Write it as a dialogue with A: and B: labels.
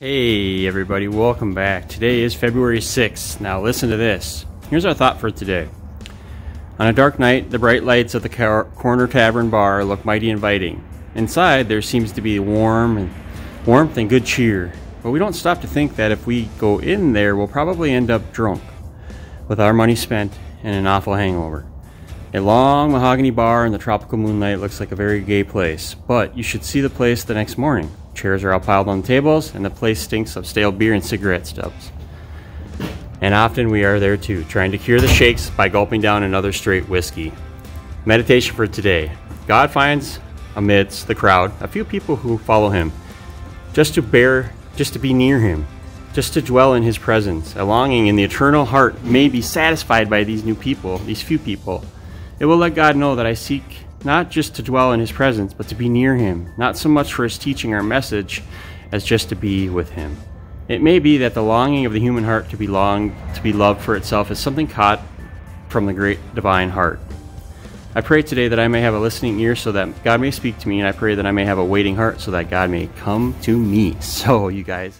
A: Hey everybody, welcome back. Today is February 6th. Now listen to this. Here's our thought for today. On a dark night, the bright lights of the corner tavern bar look mighty inviting. Inside, there seems to be warm and warmth and good cheer. But we don't stop to think that if we go in there, we'll probably end up drunk, with our money spent and an awful hangover. A long mahogany bar in the tropical moonlight looks like a very gay place, but you should see the place the next morning. Chairs are all piled on the tables, and the place stinks of stale beer and cigarette stubs. And often we are there too, trying to cure the shakes by gulping down another straight whiskey. Meditation for today God finds amidst the crowd a few people who follow him, just to bear, just to be near him, just to dwell in his presence. A longing in the eternal heart may be satisfied by these new people, these few people. It will let God know that I seek not just to dwell in his presence, but to be near him, not so much for his teaching or message as just to be with him. It may be that the longing of the human heart to be longed, to be loved for itself is something caught from the great divine heart. I pray today that I may have a listening ear so that God may speak to me, and I pray that I may have a waiting heart so that God may come to me. So, you guys,